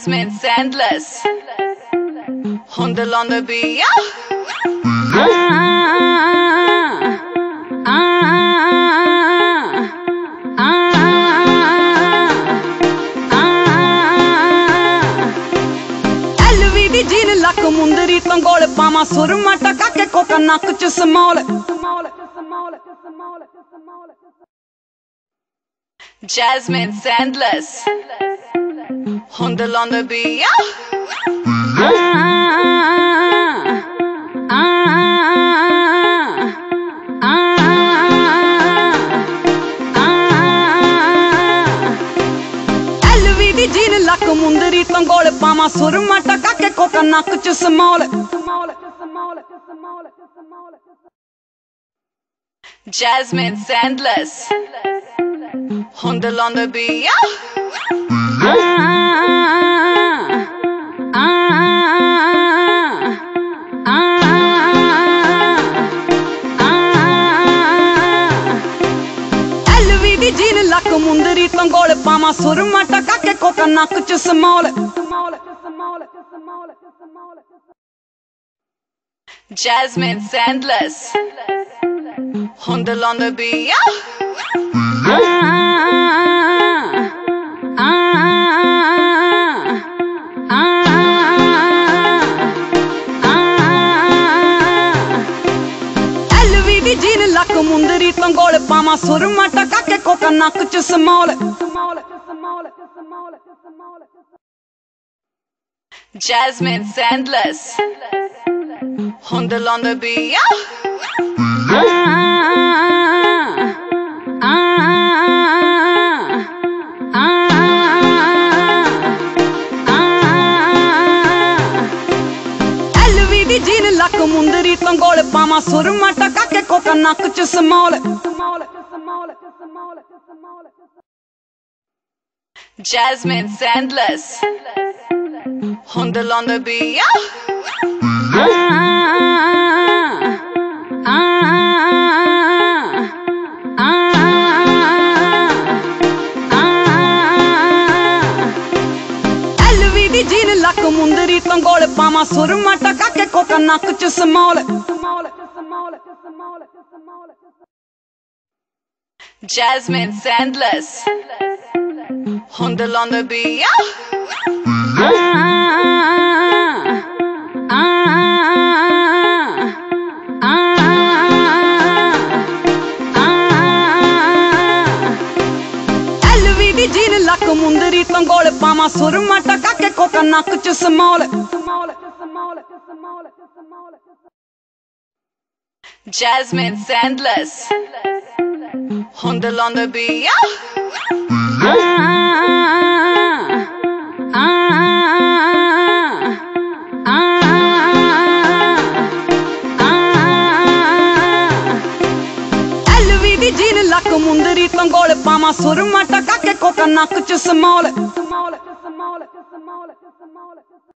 It's endless. Hundel on the beat. LV ਦੀ ਜੀਨ ਲੱਕ ਮੁੰਦਰੀ ਤੰਗੋਲ ਪਾਵਾਂ ਸੁਰਮਾ ਟਕਾ ਕੇ ਕੋਕਾ ਨੱਕ ਚ small Jasmine's endless. Hundel on the beat. LV ਦੀ ਜੀਨ ਲੱਕ ਮੁੰਦਰੀ ਤੰਗੋਲ ਪਾਵਾਂ ਸੁਰਮਾ ਟਕਾ ਕੇ ਕੋਕਾ ਨੱਕ ਚ small Jasmine's endless. Hundel on the beat. LV gene लक मुंदरी तंगोल पामा सुरमा टका के कोका नक च small Jasmine Sandless Hundle on the beat yeah. ਮੁੰਦਰੀ ਤੰਗੋਲ ਪਾਵਾਂ ਸੁਰਮਾ ਟਕਾ ਕੇ ਕੋਕਾ ਨੱਕ ਚ small Jasmine's endless. Hundel on the beat. LV सुर मटका के कोका नक चुसमौल Jasmine Sandless. Hundle on the beat yeah? जीन लक मुंदरी तंगोल पामा सुरमा टका के कोका नक च small. Jasmine's endless. Hundel on the beat. LV ਦੀ ਜੀਨ ਲੱਕ ਮੁੰਦਰੀ ਤੰਗੋਲ ਪਾਵਾਂ ਸੁਰਮਾ ਟਕਾ ਕੇ ਕੋਕਾ ਨੱਕ ਚ small Jasmine Sandless on the on the beat. जीन लक मुंदरी तंगोल पामा सुरमा टका के कोका नाक च समाल